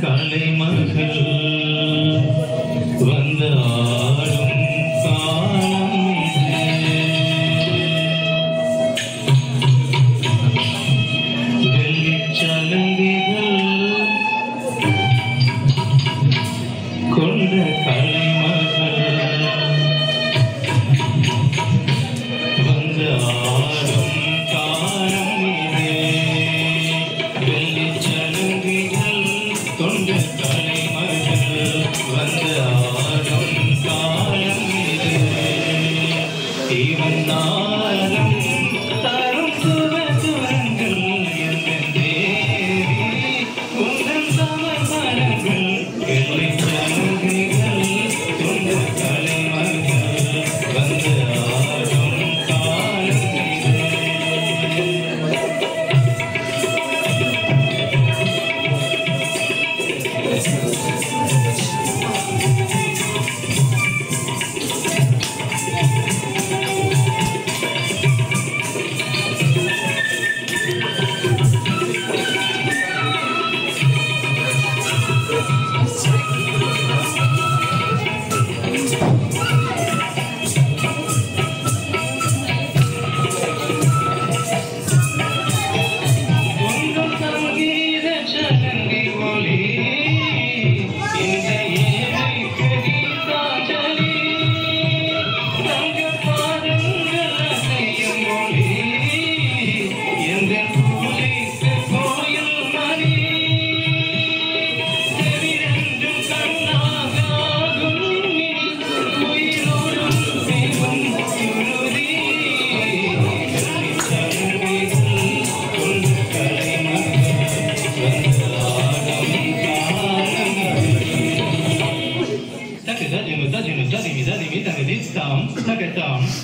काले मंगल தேவன்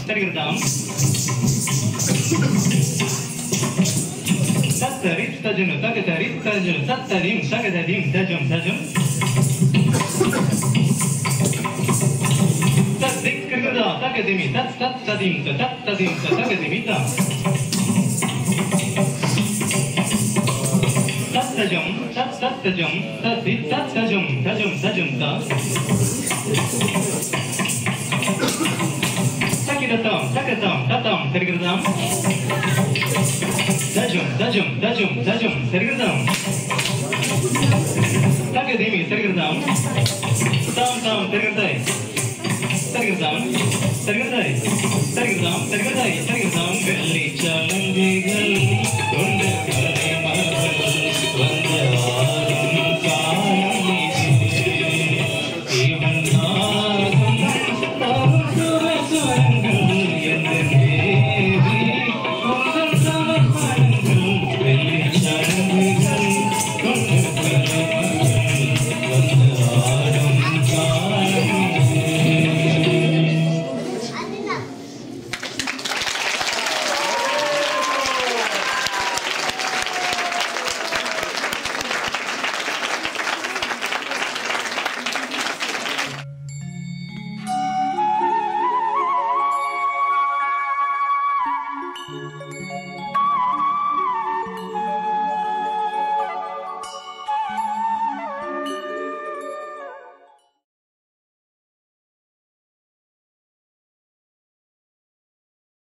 Stringdown. Tattarit, tajunu, tagatarit, tajunu, tattarim, tagatarim, tajum, tajum. Tadikkrida, tagadimi, tat, tat, tadim, ta, tat, tadim, ta, tagadimi, ta. Tattajum, tat, tattajum, tatit, tattajum, tajum, tajum, ta. Dajum, dajum, dajum, dajum, sergırdam. Taka demi, sergirdam. Tam, tam, sergirdai. Sergirdam, sergirdai. Sergirdam, sergirdai, sergirdam. Velli challenges.